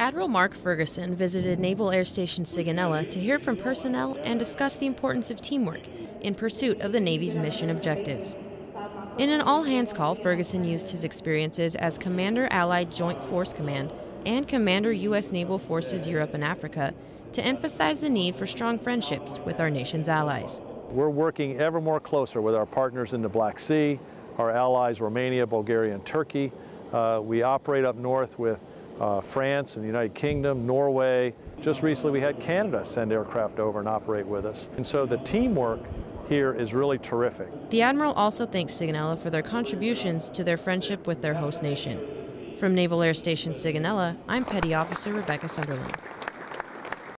Admiral Mark Ferguson visited Naval Air Station Sigonella to hear from personnel and discuss the importance of teamwork in pursuit of the Navy's mission objectives. In an all hands call, Ferguson used his experiences as Commander Allied Joint Force Command and Commander U.S. Naval Forces Europe and Africa to emphasize the need for strong friendships with our nation's allies. We're working ever more closer with our partners in the Black Sea, our allies Romania, Bulgaria, and Turkey. Uh, we operate up north with uh, France and the United Kingdom, Norway. Just recently we had Canada send aircraft over and operate with us. And so the teamwork here is really terrific. The Admiral also thanks Sigonella for their contributions to their friendship with their host nation. From Naval Air Station Sigonella, I'm Petty Officer Rebecca Sunderland.